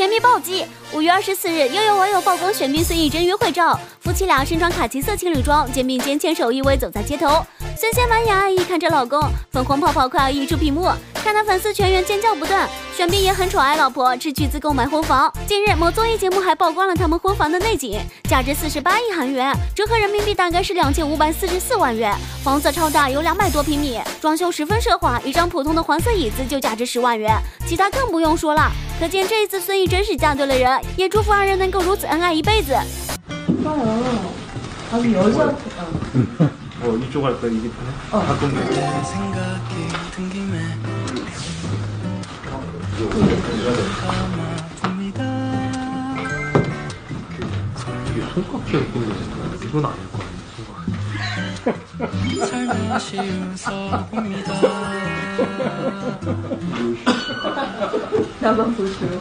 甜蜜暴击！五月二十四日，又有网友曝光玄彬孙艺珍约会照，夫妻俩身穿卡其色情侣装，肩并肩牵手依偎走在街头。孙仙满眼爱意看着老公，粉红泡泡快要溢出屏幕，看他粉丝全员尖叫不断。玄彬也很宠爱老婆，斥巨资购买婚房。近日，某综艺节目还曝光了他们婚房的内景，价值四十八亿韩元，折合人民币大概是两千五百四十四万元。房子超大，有两百多平米，装修十分奢华，一张普通的黄色椅子就价值十万元，其他更不用说了。可见这一次孙艺真是嫁对了人，也祝福二人能够如此恩爱一辈子。좋아요아주여자 어 이쪽 할 거야 이게 편해? 어. 바꾼 거 생각이 든 김에 감아봅니다 이게 손깍지가 있는 거지 이건 아닐 거 아니야 손깍지 살며시 웃어봅니다 他们不是